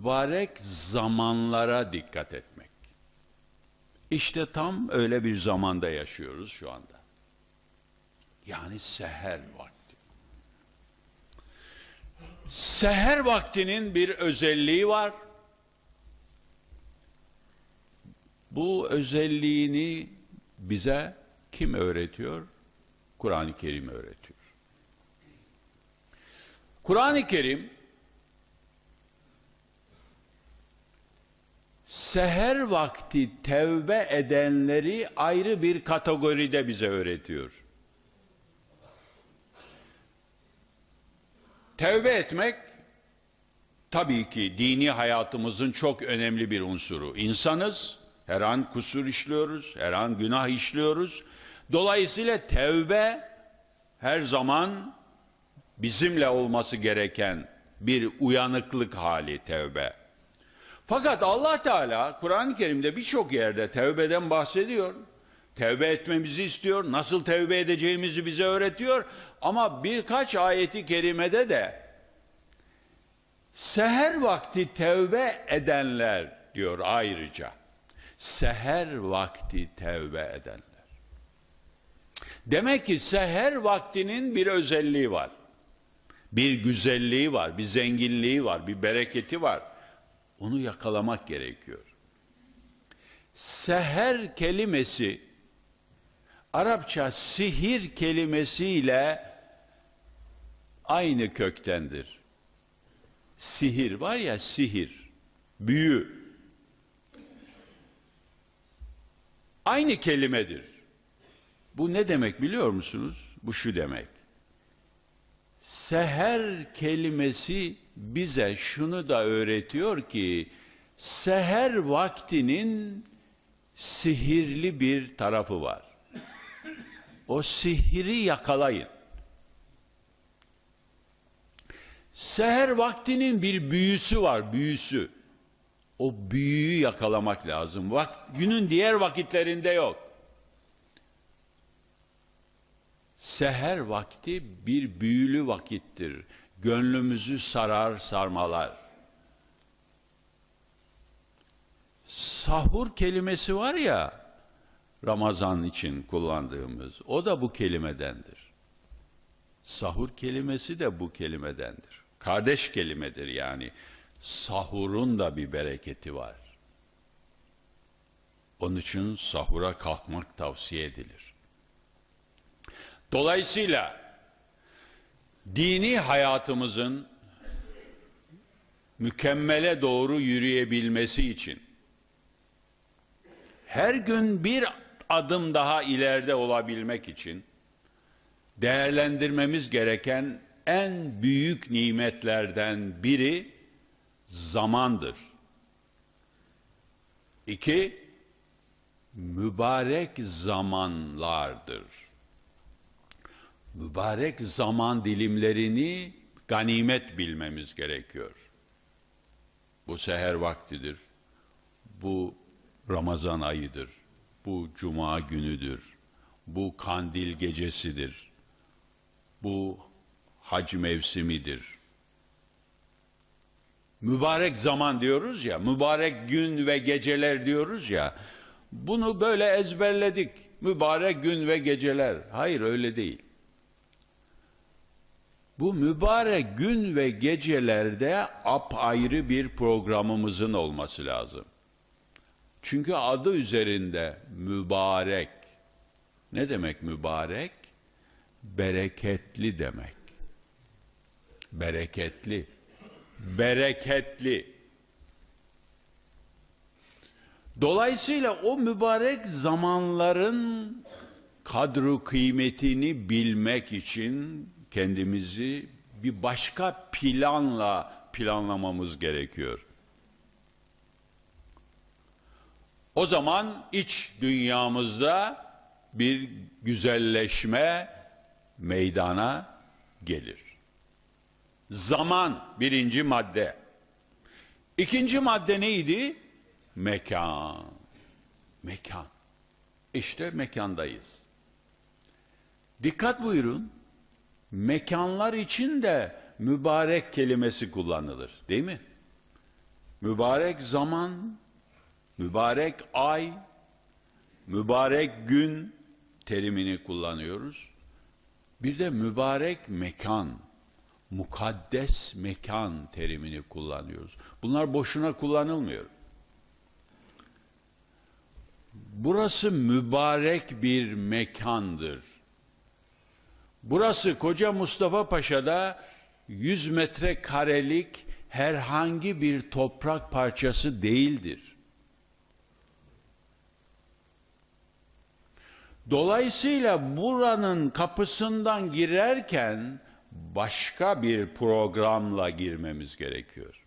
mübarek zamanlara dikkat etmek. İşte tam öyle bir zamanda yaşıyoruz şu anda. Yani seher vakti. Seher vaktinin bir özelliği var. Bu özelliğini bize kim öğretiyor? Kur'an-ı Kerim öğretiyor. Kur'an-ı Kerim seher vakti tevbe edenleri ayrı bir kategoride bize öğretiyor. Tevbe etmek tabii ki dini hayatımızın çok önemli bir unsuru. İnsanız, her an kusur işliyoruz, her an günah işliyoruz. Dolayısıyla tevbe her zaman bizimle olması gereken bir uyanıklık hali tevbe. Fakat Allah Teala Kur'an-ı Kerim'de birçok yerde tevbeden bahsediyor. Tevbe etmemizi istiyor. Nasıl tevbe edeceğimizi bize öğretiyor. Ama birkaç ayeti kerimede de seher vakti tevbe edenler diyor ayrıca. Seher vakti tevbe edenler. Demek ki seher vaktinin bir özelliği var. Bir güzelliği var, bir zenginliği var, bir bereketi var. Onu yakalamak gerekiyor. Seher kelimesi Arapça sihir kelimesiyle aynı köktendir. Sihir var ya sihir, büyü. Aynı kelimedir. Bu ne demek biliyor musunuz? Bu şu demek. Seher kelimesi bize şunu da öğretiyor ki seher vaktinin sihirli bir tarafı var. O sihri yakalayın. Seher vaktinin bir büyüsü var, büyüsü. O büyüyü yakalamak lazım. Vak günün diğer vakitlerinde yok. Seher vakti bir büyülü vakittir. Gönlümüzü sarar sarmalar. Sahur kelimesi var ya Ramazan için kullandığımız o da bu kelimedendir. Sahur kelimesi de bu kelimedendir. Kardeş kelimedir yani. Sahurun da bir bereketi var. Onun için sahura kalkmak tavsiye edilir. Dolayısıyla dini hayatımızın mükemmele doğru yürüyebilmesi için her gün bir adım daha ileride olabilmek için değerlendirmemiz gereken en büyük nimetlerden biri zamandır. İki, mübarek zamanlardır. Mübarek zaman dilimlerini ganimet bilmemiz gerekiyor. Bu seher vaktidir. Bu Ramazan ayıdır. Bu cuma günüdür. Bu kandil gecesidir. Bu hac mevsimidir. Mübarek zaman diyoruz ya, mübarek gün ve geceler diyoruz ya. Bunu böyle ezberledik. Mübarek gün ve geceler. Hayır öyle değil. Bu mübarek gün ve gecelerde apayrı bir programımızın olması lazım. Çünkü adı üzerinde mübarek. Ne demek mübarek? Bereketli demek. Bereketli. Bereketli. Dolayısıyla o mübarek zamanların kadru kıymetini bilmek için kendimizi bir başka planla planlamamız gerekiyor. O zaman iç dünyamızda bir güzelleşme meydana gelir. Zaman birinci madde. İkinci madde neydi? Mekan. Mekan. İşte mekandayız. Dikkat buyurun. Mekanlar için de mübarek kelimesi kullanılır, değil mi? mübarek zaman, mübarek ay, mübarek gün terimini kullanıyoruz. Bir de mübarek mekan, mukaddes mekan terimini kullanıyoruz. Bunlar boşuna kullanılmıyor. Burası mübarek bir mekandır. Burası Koca Mustafa Paşa'da 100 metre karelik herhangi bir toprak parçası değildir. Dolayısıyla buranın kapısından girerken başka bir programla girmemiz gerekiyor.